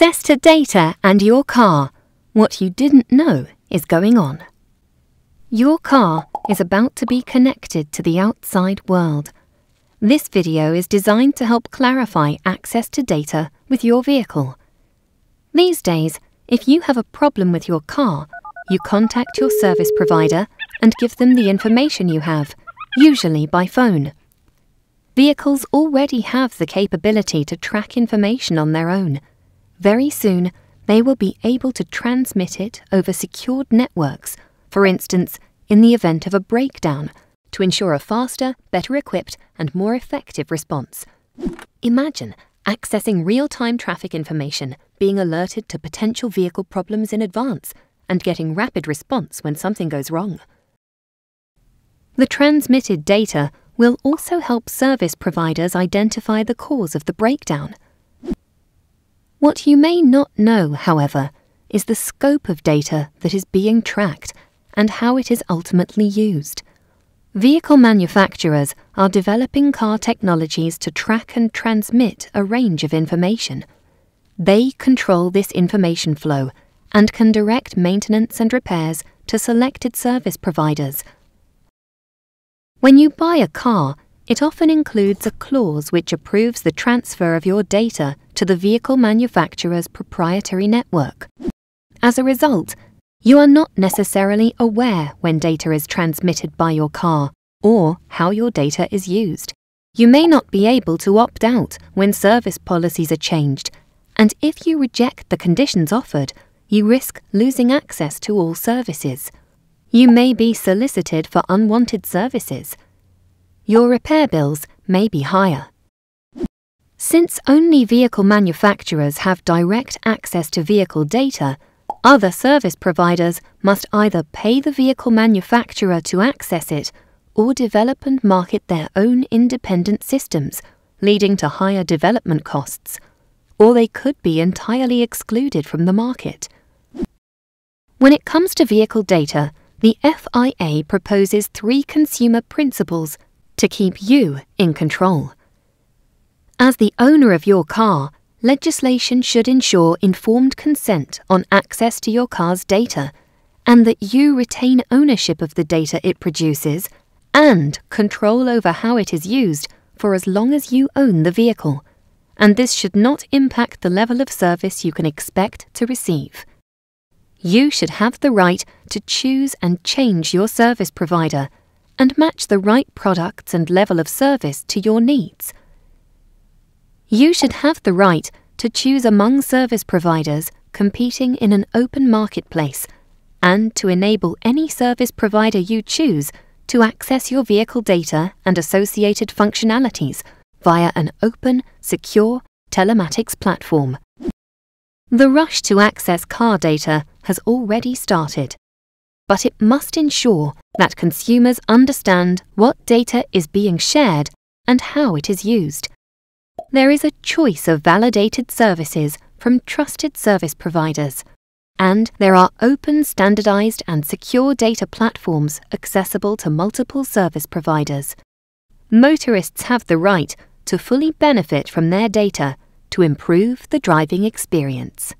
Access to data and your car. What you didn't know is going on. Your car is about to be connected to the outside world. This video is designed to help clarify access to data with your vehicle. These days, if you have a problem with your car, you contact your service provider and give them the information you have, usually by phone. Vehicles already have the capability to track information on their own. Very soon, they will be able to transmit it over secured networks, for instance, in the event of a breakdown, to ensure a faster, better equipped, and more effective response. Imagine accessing real time traffic information, being alerted to potential vehicle problems in advance, and getting rapid response when something goes wrong. The transmitted data will also help service providers identify the cause of the breakdown. What you may not know, however, is the scope of data that is being tracked and how it is ultimately used. Vehicle manufacturers are developing car technologies to track and transmit a range of information. They control this information flow and can direct maintenance and repairs to selected service providers. When you buy a car, it often includes a clause which approves the transfer of your data to the vehicle manufacturer's proprietary network. As a result, you are not necessarily aware when data is transmitted by your car or how your data is used. You may not be able to opt out when service policies are changed, and if you reject the conditions offered, you risk losing access to all services. You may be solicited for unwanted services your repair bills may be higher. Since only vehicle manufacturers have direct access to vehicle data, other service providers must either pay the vehicle manufacturer to access it or develop and market their own independent systems, leading to higher development costs, or they could be entirely excluded from the market. When it comes to vehicle data, the FIA proposes three consumer principles to keep you in control. As the owner of your car, legislation should ensure informed consent on access to your car's data and that you retain ownership of the data it produces and control over how it is used for as long as you own the vehicle. And this should not impact the level of service you can expect to receive. You should have the right to choose and change your service provider and match the right products and level of service to your needs. You should have the right to choose among service providers competing in an open marketplace and to enable any service provider you choose to access your vehicle data and associated functionalities via an open, secure telematics platform. The rush to access car data has already started but it must ensure that consumers understand what data is being shared and how it is used. There is a choice of validated services from trusted service providers, and there are open, standardized, and secure data platforms accessible to multiple service providers. Motorists have the right to fully benefit from their data to improve the driving experience.